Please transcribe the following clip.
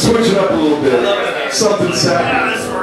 switch it up a little bit. Something sad.